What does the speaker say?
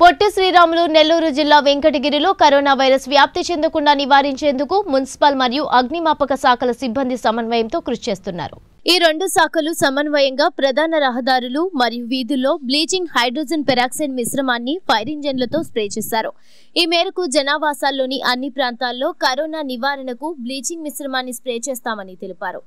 పొట్టి శ్రీరాములు నెల్లూరు జిల్లా వెంకటగిరిలో corona virus వ్యాప్తి చెందకుండా నివారించేందుకు మున్సిపల్ మరియు అగ్నిమాపక శాఖల సిబ్బంది సమన్వయంతో కృషి చేస్తున్నారు. ఈ రెండు శాఖలు సమన్వయంగా ప్రధాన రహదారులు మరియు వీధుల్లో బ్లీచింగ్ హైడ్రోజన్ పెరాక్సైడ్ మిశ్రమాన్ని ఫైర్ ఇంజన్లతో స్ప్రే చేశారు. ఈ మేరకు జనావాసాల్లోని అన్ని ప్రాంతాల్లో కరోనా నివారణకు బ్లీచింగ్ మిశ్రమాన్ని స్ప్రే చేస్తామని తెలిపారు.